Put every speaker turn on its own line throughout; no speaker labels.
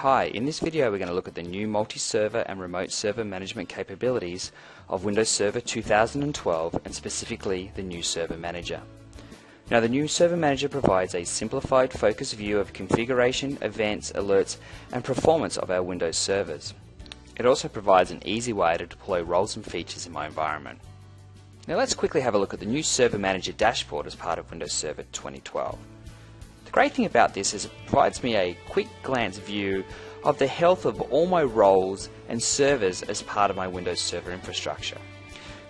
Hi, in this video we're going to look at the new multi-server and remote server management capabilities of Windows Server 2012 and specifically the new Server Manager. Now the new Server Manager provides a simplified focus view of configuration, events, alerts and performance of our Windows servers. It also provides an easy way to deploy roles and features in my environment. Now let's quickly have a look at the new Server Manager dashboard as part of Windows Server 2012. Great thing about this is it provides me a quick glance view of the health of all my roles and servers as part of my Windows Server infrastructure.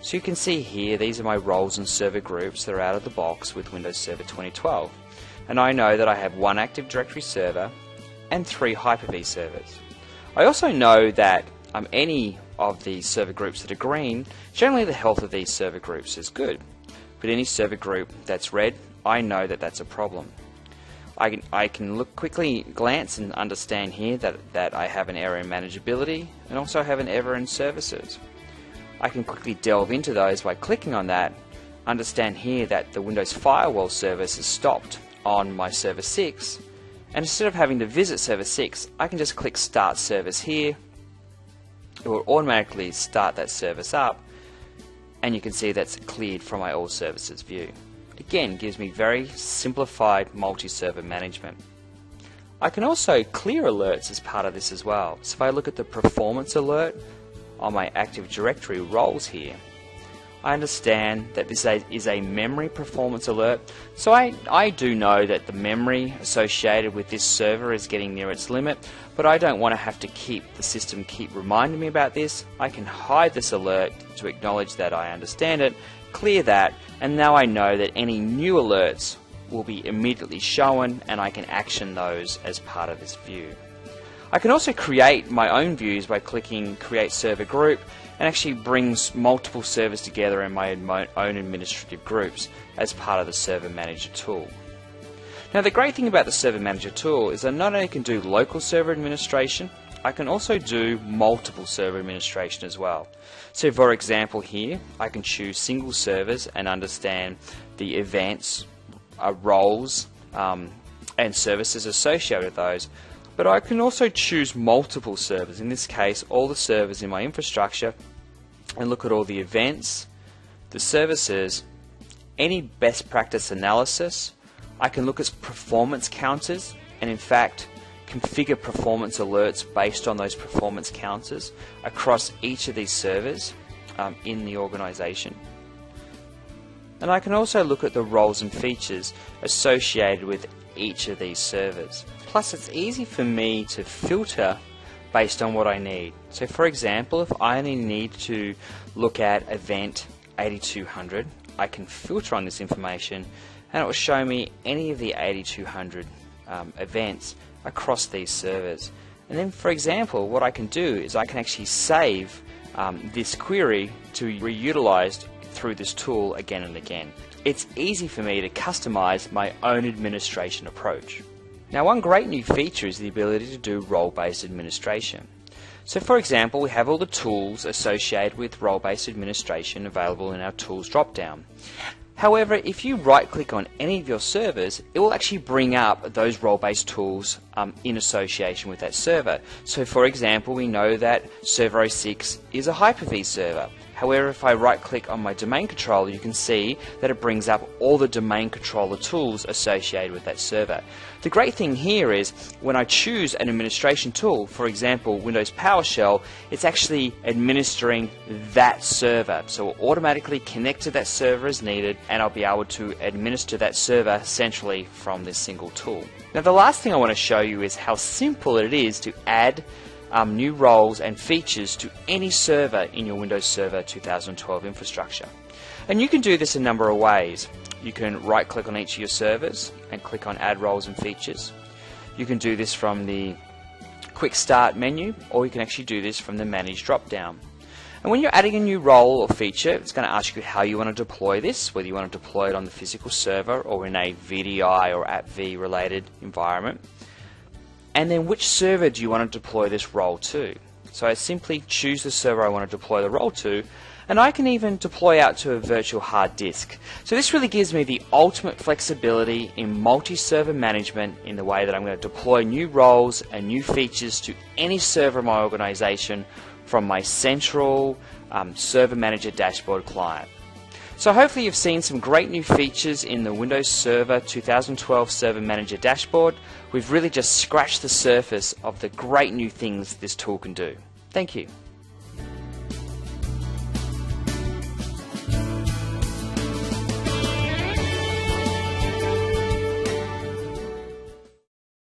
So you can see here, these are my roles and server groups that are out of the box with Windows Server 2012. And I know that I have one Active Directory server and three Hyper-V servers. I also know that um, any of the server groups that are green, generally the health of these server groups is good. But any server group that's red, I know that that's a problem. I can, I can look quickly glance and understand here that, that I have an error in manageability and also have an error in services. I can quickly delve into those by clicking on that, understand here that the Windows Firewall service is stopped on my server 6 and instead of having to visit server 6 I can just click start service here it will automatically start that service up and you can see that's cleared from my all services view again gives me very simplified multi-server management. I can also clear alerts as part of this as well. So if I look at the performance alert on my Active Directory roles here, I understand that this is a memory performance alert. So I, I do know that the memory associated with this server is getting near its limit, but I don't want to have to keep the system keep reminding me about this. I can hide this alert to acknowledge that I understand it clear that and now I know that any new alerts will be immediately shown and I can action those as part of this view. I can also create my own views by clicking create server group and actually brings multiple servers together in my own administrative groups as part of the server manager tool. Now the great thing about the server manager tool is that not only can do local server administration I can also do multiple server administration as well. So for example here, I can choose single servers and understand the events, uh, roles, um, and services associated with those. But I can also choose multiple servers, in this case all the servers in my infrastructure, and look at all the events, the services, any best practice analysis. I can look at performance counters, and in fact, configure performance alerts based on those performance counters across each of these servers um, in the organization. And I can also look at the roles and features associated with each of these servers. Plus it's easy for me to filter based on what I need. So for example, if I only need to look at event 8200, I can filter on this information and it will show me any of the 8200 um, events across these servers. And then, for example, what I can do is I can actually save um, this query to be reutilized through this tool again and again. It's easy for me to customize my own administration approach. Now, one great new feature is the ability to do role-based administration. So for example, we have all the tools associated with role-based administration available in our tools drop-down. However, if you right click on any of your servers, it will actually bring up those role-based tools um, in association with that server. So for example, we know that Server 06 is a Hyper-V server. However, if I right click on my domain controller, you can see that it brings up all the domain controller tools associated with that server. The great thing here is when I choose an administration tool, for example Windows PowerShell, it's actually administering that server. So it will automatically connect to that server as needed and I'll be able to administer that server centrally from this single tool. Now the last thing I want to show you is how simple it is to add um, new roles and features to any server in your Windows Server 2012 infrastructure. And you can do this a number of ways. You can right click on each of your servers and click on add roles and features. You can do this from the quick start menu or you can actually do this from the manage drop down. And when you're adding a new role or feature, it's going to ask you how you want to deploy this, whether you want to deploy it on the physical server or in a VDI or AppV related environment and then which server do you want to deploy this role to. So I simply choose the server I want to deploy the role to and I can even deploy out to a virtual hard disk. So this really gives me the ultimate flexibility in multi-server management in the way that I'm going to deploy new roles and new features to any server in my organization from my central um, server manager dashboard client. So hopefully you've seen some great new features in the Windows Server 2012 Server Manager dashboard. We've really just scratched the surface of the great new things this tool can do. Thank you.